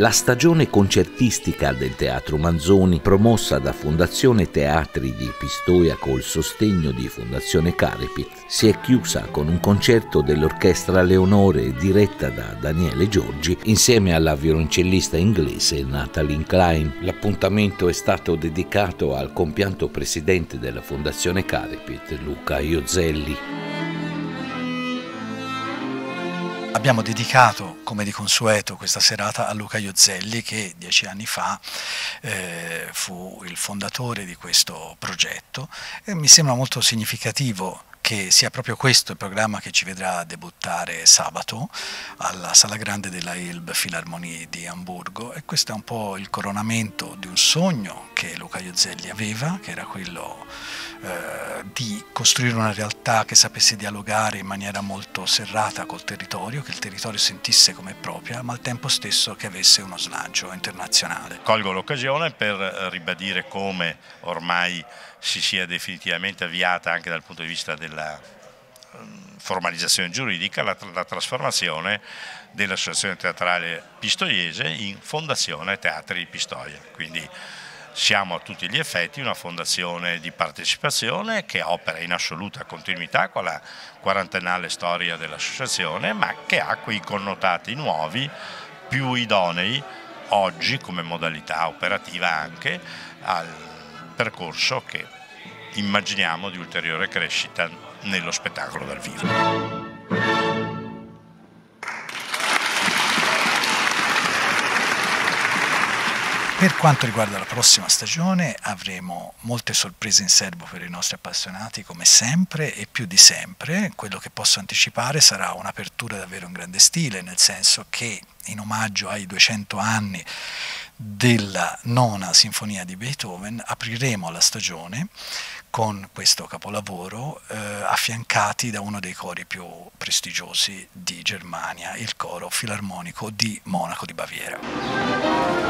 La stagione concertistica del Teatro Manzoni, promossa da Fondazione Teatri di Pistoia col sostegno di Fondazione Caripit, si è chiusa con un concerto dell'Orchestra Leonore diretta da Daniele Giorgi insieme alla violoncellista inglese Natalie Klein. L'appuntamento è stato dedicato al compianto presidente della Fondazione Caripit, Luca Iozelli. Abbiamo dedicato, come di consueto, questa serata a Luca Iozelli che dieci anni fa eh, fu il fondatore di questo progetto. E mi sembra molto significativo che sia proprio questo il programma che ci vedrà debuttare sabato alla Sala Grande della Ilb Philharmonie di Amburgo e questo è un po' il coronamento di un sogno che Luca Iozelli aveva, che era quello eh, di costruire una realtà che sapesse dialogare in maniera molto serrata col territorio, che il territorio sentisse come propria, ma al tempo stesso che avesse uno slancio internazionale. Colgo l'occasione per ribadire come ormai si sia definitivamente avviata anche dal punto di vista della ehm, formalizzazione giuridica la, la trasformazione dell'Associazione Teatrale Pistoiese in Fondazione Teatri Pistoia. Quindi siamo a tutti gli effetti una fondazione di partecipazione che opera in assoluta continuità con la quarantennale storia dell'associazione, ma che ha quei connotati nuovi, più idonei, oggi come modalità operativa anche, al percorso che immaginiamo di ulteriore crescita nello spettacolo dal vivo. Per quanto riguarda la prossima stagione avremo molte sorprese in serbo per i nostri appassionati come sempre e più di sempre. Quello che posso anticipare sarà un'apertura davvero in grande stile, nel senso che in omaggio ai 200 anni della nona sinfonia di Beethoven apriremo la stagione con questo capolavoro eh, affiancati da uno dei cori più prestigiosi di Germania, il coro filarmonico di Monaco di Baviera.